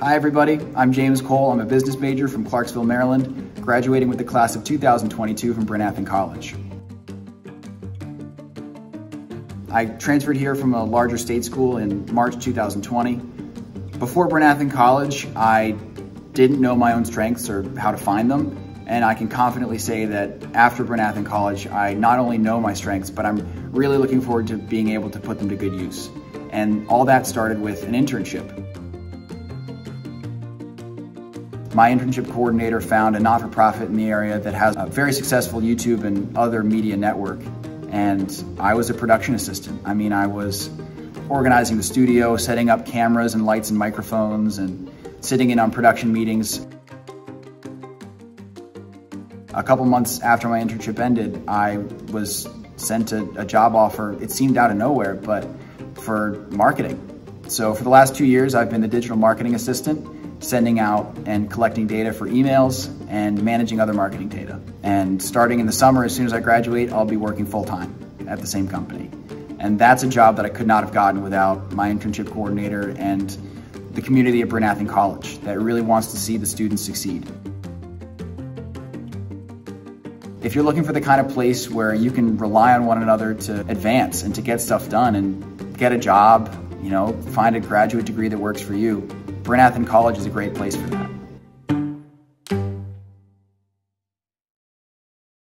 Hi everybody, I'm James Cole. I'm a business major from Clarksville, Maryland, graduating with the class of 2022 from Bryn College. I transferred here from a larger state school in March 2020. Before Bryn College, I didn't know my own strengths or how to find them, and I can confidently say that after Bryn College, I not only know my strengths, but I'm really looking forward to being able to put them to good use. And all that started with an internship. My internship coordinator found a not-for-profit in the area that has a very successful YouTube and other media network. And I was a production assistant. I mean, I was organizing the studio, setting up cameras and lights and microphones, and sitting in on production meetings. A couple months after my internship ended, I was sent a, a job offer. It seemed out of nowhere, but for marketing. So for the last two years, I've been the digital marketing assistant sending out and collecting data for emails and managing other marketing data. And starting in the summer, as soon as I graduate, I'll be working full time at the same company. And that's a job that I could not have gotten without my internship coordinator and the community at Bryn Athyn College that really wants to see the students succeed. If you're looking for the kind of place where you can rely on one another to advance and to get stuff done and get a job, you know, find a graduate degree that works for you, Bryn Athyn College is a great place for that.